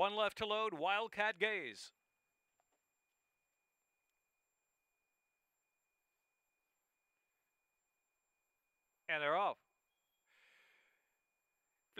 One left to load, Wildcat Gaze. And they're off.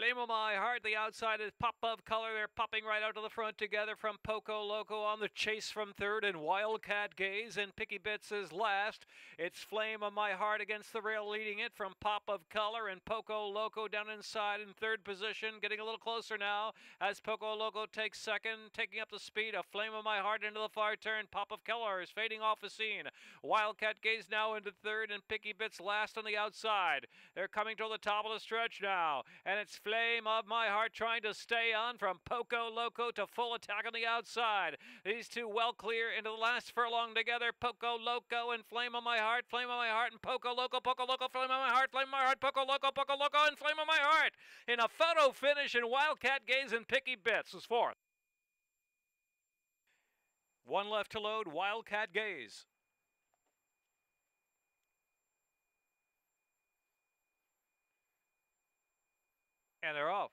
Flame of My Heart, the outside is Pop of Color. They're popping right out to the front together from Poco Loco on the chase from third and Wildcat Gaze and Picky Bits is last. It's Flame of My Heart against the rail leading it from Pop of Color and Poco Loco down inside in third position. Getting a little closer now as Poco Loco takes second, taking up the speed of Flame of My Heart into the far turn. Pop of Color is fading off the scene. Wildcat Gaze now into third and Picky Bits last on the outside. They're coming to the top of the stretch now and it's flame of my heart trying to stay on from Poco Loco to full attack on the outside. These two well clear into the last furlong together. Poco Loco and Flame of my heart, Flame of my heart, and Poco Loco, Poco Loco, Flame of my heart, Flame of my heart, Poco Loco, Poco Loco, and Flame of my heart. In a photo finish in Wildcat Gaze and Picky Bits is fourth. One left to load, Wildcat Gaze. And they're off.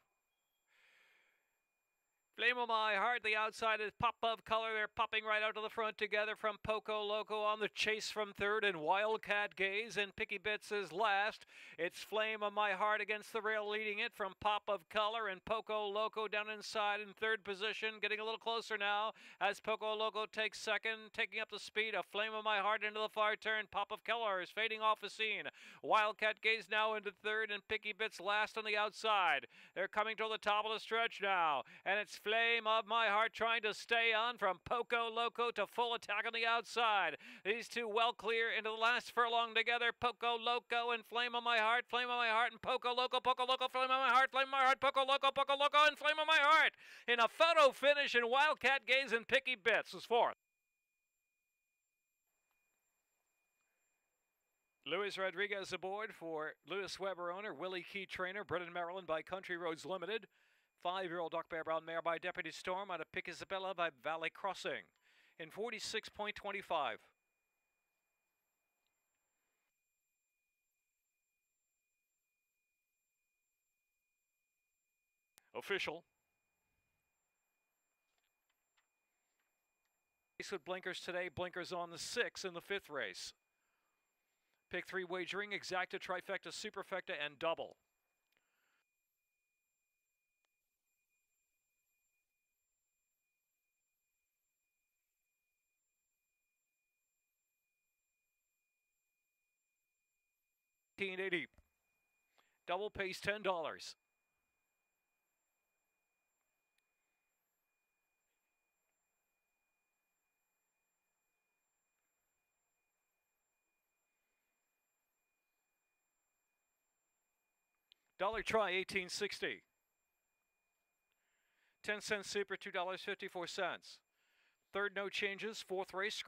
Flame of My Heart, the outside is Pop of Color. They're popping right out to the front together from Poco Loco on the chase from third and Wildcat Gaze and Picky Bits is last. It's Flame of My Heart against the rail leading it from Pop of Color and Poco Loco down inside in third position. Getting a little closer now as Poco Loco takes second, taking up the speed of Flame of My Heart into the far turn. Pop of Color is fading off the scene. Wildcat Gaze now into third and Picky Bits last on the outside. They're coming to the top of the stretch now and it's flame of my heart trying to stay on from Poco Loco to full attack on the outside. These two well clear into the last furlong together. Poco Loco and Flame of my heart, Flame of my heart, and Poco Loco, Poco Loco, Flame of my heart, Flame of my heart, Poco Loco, Poco Loco, and Flame of my heart. In a photo finish in Wildcat Gaze and Picky Bits was fourth. Luis Rodriguez aboard for Lewis Weber owner, Willie Key trainer, Brennan, Maryland by Country Roads Limited. Five-year-old dark bay or brown mare by Deputy Storm out of Pick Isabella by Valley Crossing in 46.25. Official. Race with blinkers today. Blinkers on the six in the fifth race. Pick three wagering, exacta, trifecta, superfecta, and double. Eighteen eighty. Double pays ten dollars. Dollar try, 1860. 10 cents super, $2.54. Third, no changes. Fourth race,